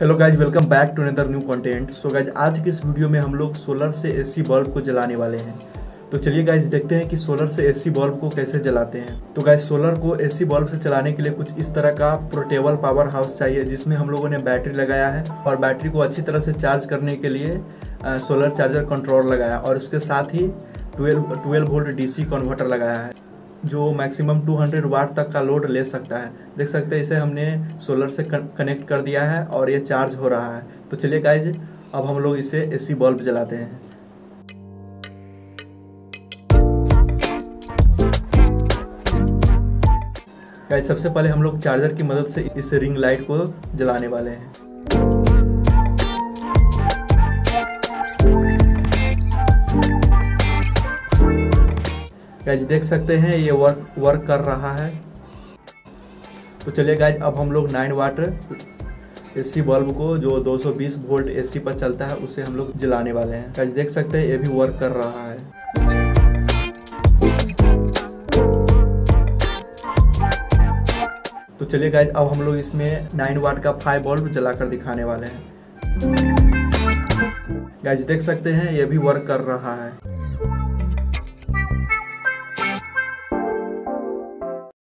Hello guys welcome back to another new content so guys आज की इस video में हम लोग सोलर से एसी बल्ब को जलाने वाले हैं। तो चलिए गाइज़ देखते हैं कि सोलर से एसी बल्ब को कैसे जलाते हैं। तो गाइज़ सोलर को एसी बल्ब से चलाने के लिए कुछ इस तरह का पोर्टेबल पावर हाउस चाहिए, जिसमें हम लोगों ने बैटरी लगाया है और बैटरी को अच्छी तरह से चार्ज करने के लिए सोलर चार्जर कंट्रोल लगाया और उसके साथ ही twelve twelve volt DC converter लगाया है। जो मैक्सिमम 200 वाट तक का लोड ले सकता है। देख सकते हैं, इसे हमने सोलर से कनेक्ट कर दिया है और ये चार्ज हो रहा है। तो चलिए गाइज़ अब हम लोग इसे एसी बल्ब जलाते हैं। गाइज़ सबसे पहले हम लोग चार्जर की मदद से इस रिंग लाइट को जलाने वाले हैं। गाइज़ देख सकते हैं ये वर्क वर्क कर रहा है। तो चलिए गाइज़ अब हम लोग नाइन वाट एसी बल्ब को, जो 220 वोल्ट एसी पर चलता है, उसे हम लोग जलाने वाले हैं। गाइज़ देख सकते हैं ये भी वर्क कर रहा है। तो चलिए गाइज़ अब हम लोग इसमें नाइन वाट का फाइव बल्ब जलाकर दिखाने वाले हैं। गाइज़ देख सकते हैं ये भी वर्क कर रहा है।